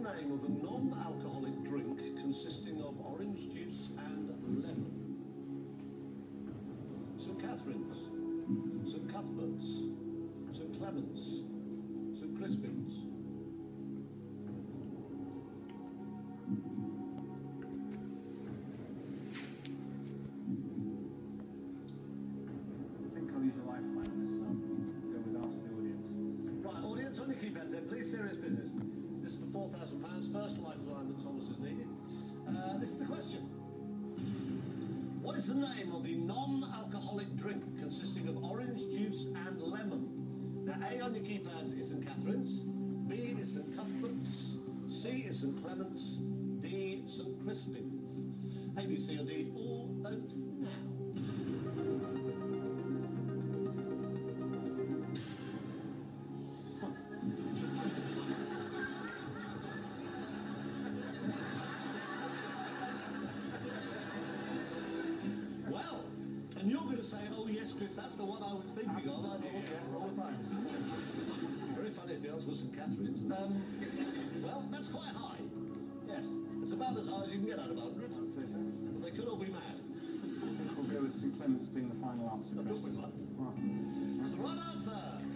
the name of the non-alcoholic drink consisting of orange juice and lemon? St Catherine's, St Cuthbert's, St Clement's, St Crispin's. I think I'll use a lifeline on this and I'll go with ask the audience. Right, audience, on your keypads then, please. Serious business. This £4,000, first lifeline that Thomas has needed. Uh, this is the question. What is the name of the non-alcoholic drink consisting of orange juice and lemon? Now, A on your keypads is St Catherine's, B is St Cuthbert's, C is St Clement's, D St Crispin's. A, B, C, or D, all vote and you're going to say, oh yes, Chris, that's the one I was thinking of. I know. Yes, all the time. Very funny if the answer was St Catherine's. Um, well, that's quite high. Yes, It's about as high as you can get out of 100. I'd say so. But they could all be mad. I think we'll go with St Clement's being the final answer. Chris. Right. It's the right answer. Yeah, well done.